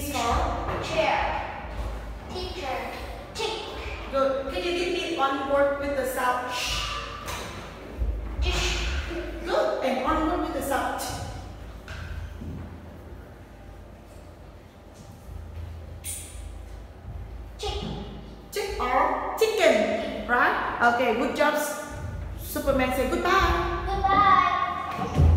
Small? Chair. Teacher. Tick. Good. Can you give me one word with the sound? Shh. Dish. Good. And one word with the sound. Chick. Chick or chicken. Right? Okay, good job. Superman say goodbye. Goodbye.